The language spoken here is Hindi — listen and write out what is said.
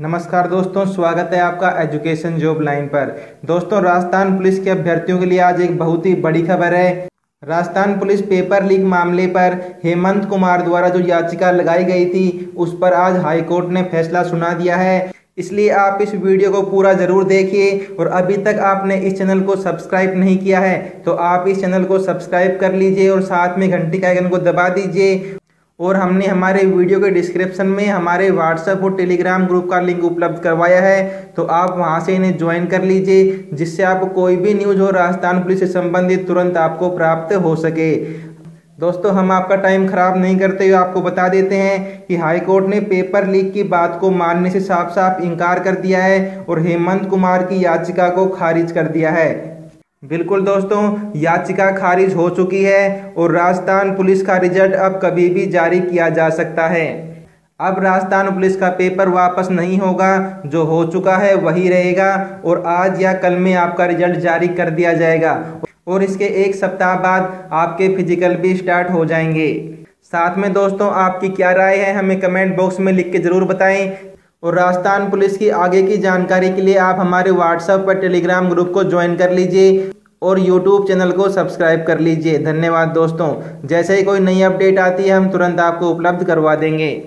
नमस्कार दोस्तों, स्वागत है आपका एजुकेशन जॉब लाइन पर। दोस्तों, राजस्थान पुलिस के अभ्यर्थियों के लिए आज एक बहुत ही बड़ी खबर है। राजस्थान पुलिस पेपर लीक मामले पर हेमंत कुमार द्वारा जो याचिका लगाई गई थी, उस पर आज हाईकोर्ट ने फैसला सुना दिया है। इसलिए आप इस वीडियो को पूरा ज़रूर देखिए और अभी तक आपने इस चैनल को सब्सक्राइब नहीं किया है तो आप इस चैनल को सब्सक्राइब कर लीजिए और साथ में घंटी का आइकन को दबा दीजिए। और हमने हमारे वीडियो के डिस्क्रिप्शन में हमारे व्हाट्सएप और टेलीग्राम ग्रुप का लिंक उपलब्ध करवाया है तो आप वहाँ से इन्हें ज्वाइन कर लीजिए, जिससे आपको कोई भी न्यूज़ हो राजस्थान पुलिस से संबंधित तुरंत आपको प्राप्त हो सके। दोस्तों, हम आपका टाइम खराब नहीं करते हुए आपको बता देते हैं कि हाई कोर्ट ने पेपर लीक की बात को मानने से साफ़ साफ़ इनकार कर दिया है और हेमंत कुमार की याचिका को खारिज कर दिया है। बिल्कुल दोस्तों, याचिका खारिज हो चुकी है और राजस्थान पुलिस का रिज़ल्ट अब कभी भी जारी किया जा सकता है। अब राजस्थान पुलिस का पेपर वापस नहीं होगा, जो हो चुका है वही रहेगा और आज या कल में आपका रिज़ल्ट जारी कर दिया जाएगा और इसके एक सप्ताह बाद आपके फ़िज़िकल भी स्टार्ट हो जाएँगे। साथ में दोस्तों, आपकी क्या राय है, हमें कमेंट बॉक्स में लिख के ज़रूर बताएँ और राजस्थान पुलिस की आगे की जानकारी के लिए आप हमारे व्हाट्सएप पर टेलीग्राम ग्रुप को ज्वाइन कर लीजिए और यूट्यूब चैनल को सब्सक्राइब कर लीजिए। धन्यवाद दोस्तों। जैसे ही कोई नई अपडेट आती है, हम तुरंत आपको उपलब्ध करवा देंगे।